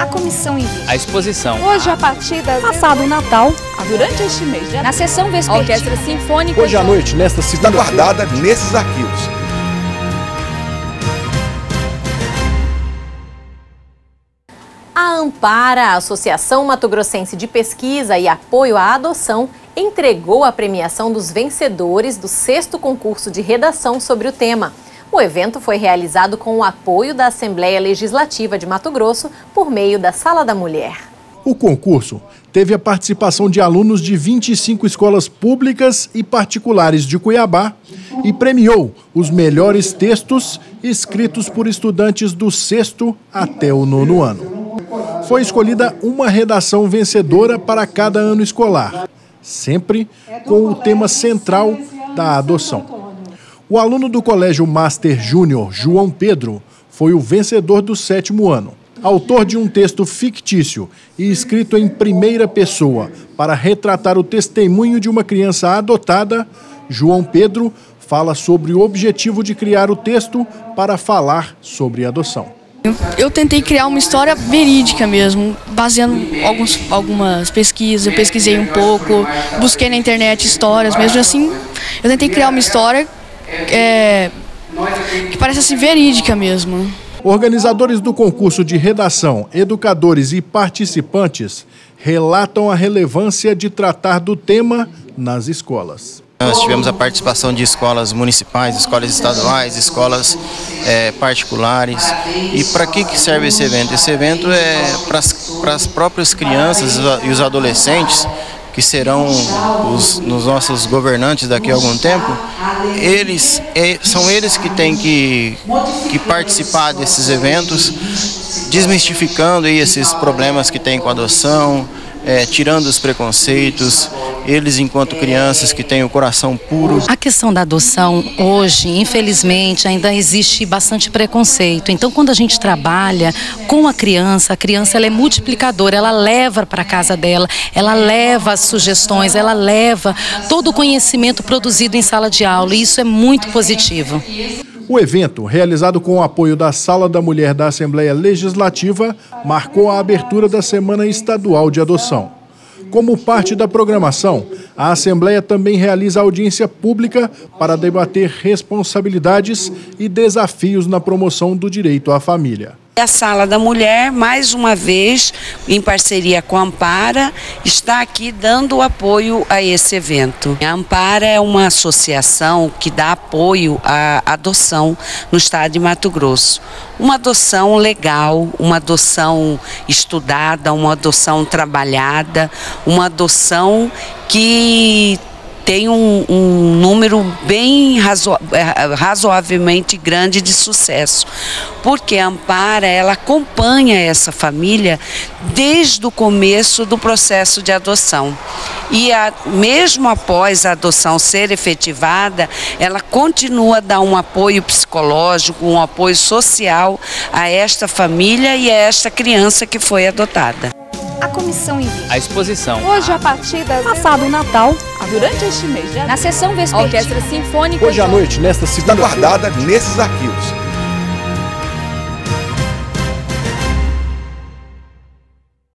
A comissão envia. A exposição. Hoje, a partir das... Passado o Natal. Durante este mês de Na sessão vespertina. Orquestra Sinfônica... Hoje à noite, nesta Está segunda guardada nesses arquivos. A Ampara, a Associação Mato Grossense de Pesquisa e Apoio à Adoção, entregou a premiação dos vencedores do sexto concurso de redação sobre o tema. O evento foi realizado com o apoio da Assembleia Legislativa de Mato Grosso por meio da Sala da Mulher. O concurso teve a participação de alunos de 25 escolas públicas e particulares de Cuiabá e premiou os melhores textos escritos por estudantes do sexto até o nono ano. Foi escolhida uma redação vencedora para cada ano escolar, sempre com o tema central da adoção. O aluno do Colégio Master Júnior, João Pedro, foi o vencedor do sétimo ano. Autor de um texto fictício e escrito em primeira pessoa para retratar o testemunho de uma criança adotada, João Pedro fala sobre o objetivo de criar o texto para falar sobre adoção. Eu, tentei criar uma história verídica mesmo, baseando alguns, algumas pesquisas. Eu pesquisei um pouco, busquei na internet histórias, mesmo assim, eu tentei criar uma história é, que parece assim verídica mesmo. Organizadores do concurso de redação, educadores e participantes relatam a relevância de tratar do tema nas escolas. Nós tivemos a participação de escolas municipais, escolas estaduais, escolas é, particulares. E para que, que serve esse evento? Esse evento é para as próprias crianças e os adolescentes que serão os, os, nossos governantes daqui a algum tempo, eles são eles que têm que, que participar desses eventos, desmistificando esses problemas que tem com a adoção, é, tirando os preconceitos, eles enquanto crianças que têm o coração puro. A questão da adoção hoje, infelizmente, ainda existe bastante preconceito. Então, quando a gente trabalha com a criança, a criança ela é multiplicadora, ela leva para casa dela, ela leva as sugestões, ela leva todo o conhecimento produzido em sala de aula e isso é muito positivo. O evento, realizado com o apoio da Sala da Mulher da Assembleia Legislativa, marcou a abertura da Semana Estadual de Adoção. Como parte da programação, a Assembleia também realiza audiência pública para debater responsabilidades e desafios na promoção do direito à família. A Sala da Mulher, mais uma vez, em parceria com a Ampara, está aqui dando apoio a esse evento. A Ampara é uma associação que dá apoio à adoção no estado de Mato Grosso. Uma adoção legal, uma adoção estudada, uma adoção trabalhada, uma adoção que tem um, um número bem razo, é, razoavelmente grande de sucesso, porque a Ampara ela acompanha essa família desde o começo do processo de adoção. E a, mesmo após a adoção ser efetivada, ela continua a dar um apoio psicológico, um apoio social a esta família e a esta criança que foi adotada. A comissão envia. A exposição. Hoje, a partir das... Passado o Natal. Durante este mês de Na sessão vespertina. Orquestra Sinfônica... Hoje à noite, nesta Está segunda guardada nesses arquivos.